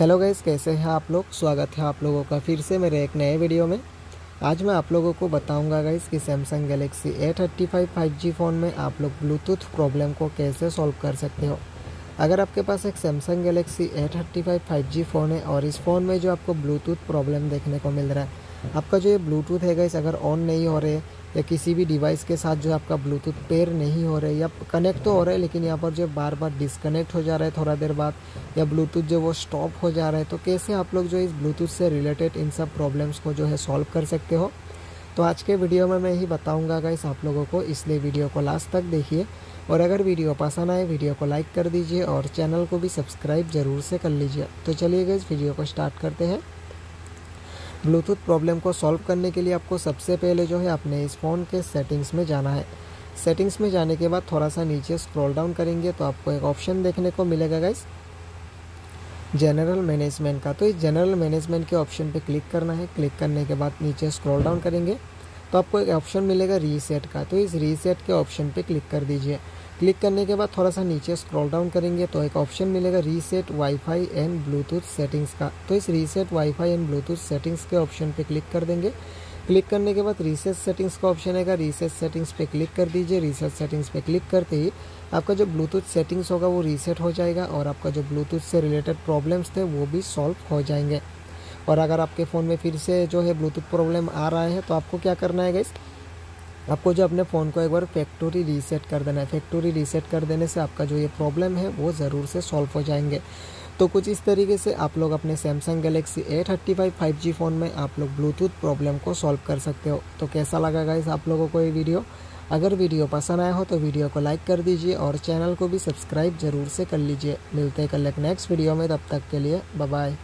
Hello guys, कैसे हैं आप लोग? स्वागत है आप लोगों का फिर से मेरे एक नए वीडियो में। आज मैं आप लोगों को बताऊँगा गाइस कि Samsung Galaxy A thirty five five G phone में आप लोग ब्लूटूथ प्रॉब्लम को कैसे सॉल्व कर सकते हो। अगर आपके पास एक Samsung Galaxy A thirty five five G phone है और इस फ़ोन में जो आपको ब्लूटूथ प्रॉब्लम देखने को मिल रहा है आपका जो ये ब्लूटूथ है गाइस अगर ऑन नहीं हो रहे, या किसी भी डिवाइस के साथ जो आपका ब्लूटूथ पेयर नहीं हो रहा है या कनेक्ट तो हो रहा है लेकिन यहाँ पर जो बार बार डिसकनेक्ट हो जा रहा है थोड़ा देर बाद, या ब्लूटूथ जो वो स्टॉप हो जा रहा है तो कैसे आप लोग जो इस ब्लूटूथ से रिलेटेड इन सब प्रॉब्लम्स को जो है सॉल्व कर सकते हो? तो आज के वीडियो में मैं ही बताऊँगा गाइस आप लोगों को, इसलिए वीडियो को लास्ट तक देखिए। और अगर वीडियो पसंद आए वीडियो को लाइक कर दीजिए और चैनल को भी सब्सक्राइब ज़रूर से कर लीजिए। तो चलिए गई वीडियो को स्टार्ट करते हैं। ब्लूटूथ प्रॉब्लम को सॉल्व करने के लिए आपको सबसे पहले जो है अपने इस फ़ोन के सेटिंग्स में जाना है। सेटिंग्स में जाने के बाद थोड़ा सा नीचे स्क्रॉल डाउन करेंगे तो आपको एक ऑप्शन देखने को मिलेगा गाइस। जनरल मैनेजमेंट का। तो इस जनरल मैनेजमेंट के ऑप्शन पे क्लिक करना है। क्लिक करने के बाद नीचे स्क्रॉल डाउन करेंगे। तो आपको एक ऑप्शन मिलेगा रीसेट का। तो इस रीसेट के ऑप्शन पे क्लिक कर दीजिए। क्लिक करने के बाद थोड़ा सा नीचे स्क्रॉल डाउन करेंगे तो एक ऑप्शन मिलेगा reset WiFi and Bluetooth settings का। तो इस reset WiFi and Bluetooth settings के ऑप्शन पे क्लिक कर देंगे। क्लिक करने के बाद रीसेट सेटिंग्स का ऑप्शन आएगा। रीसेट सेटिंग्स पे क्लिक कर दीजिए। रीसेट सेटिंग्स पे क्लिक करते ही आपका जो ब्लूटूथ सेटिंग्स होगा वो रीसेट हो जाएगा और आपका जो ब्लूटूथ से रिलेटेड प्रॉब्लम्स थे वो भी सॉल्व हो जाएँगे। और अगर आपके फ़ोन में फिर से जो है ब्लूटूथ प्रॉब्लम आ रहा है तो आपको क्या करना है गाइस आपको जो अपने फ़ोन को एक बार फैक्ट्री रीसेट कर देना है। फैक्ट्री रीसेट कर देने से आपका जो ये प्रॉब्लम है, वो ज़रूर से सॉल्व हो जाएँगे। तो कुछ इस तरीके से आप लोग अपने Samsung Galaxy A thirty five five G phone में आप लोग ब्लूटूथ प्रॉब्लम को सॉल्व कर सकते हो। तो कैसा लगा गाइस आप लोगों को ये वीडियो अगर वीडियो पसंद आया हो तो वीडियो को लाइक कर दीजिए और चैनल को भी सब्सक्राइब ज़रूर से कर लीजिए। मिलते हैं कल एक नेक्स्ट वीडियो में, तब तक के लिए बाय